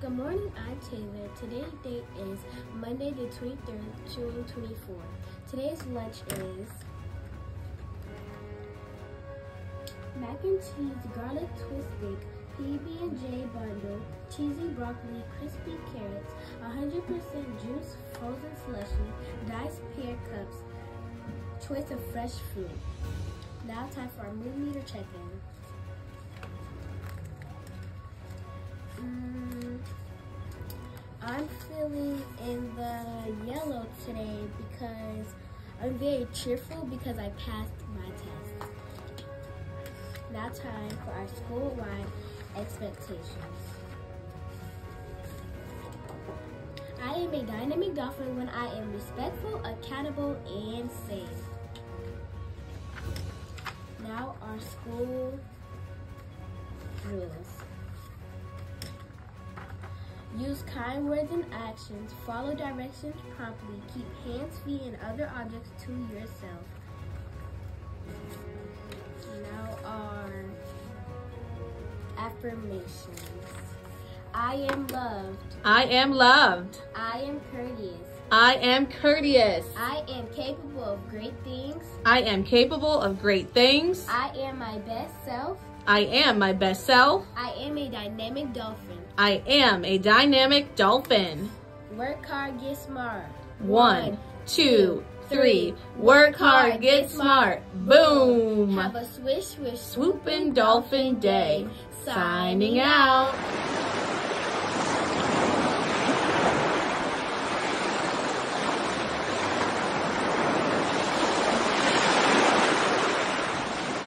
Good morning, I'm Taylor. Today's date is Monday the 23rd, 2024. Today's lunch is mac and cheese, garlic twist stick, PB&J bundle, cheesy broccoli, crispy carrots, 100% juice, frozen slushy, diced pear cups, choice of fresh fruit. Now time for our meter check-in. I'm feeling in the yellow today because I'm very cheerful because I passed my test. Now time for our school-wide expectations. I am a dynamic dolphin when I am respectful, accountable, and safe. Now our school rules. Use kind words and actions. Follow directions promptly. Keep hands, feet, and other objects to yourself. Now our affirmations. I am loved. I am loved. I am courteous. I am courteous. I am capable of great things. I am capable of great things. I am my best self. I am my best self. I am a dynamic dolphin. I am a dynamic dolphin. Work hard, get smart. One, two, three. Work hard, get smart. Boom. Have a swish, swish, Swooping dolphin day. Signing out.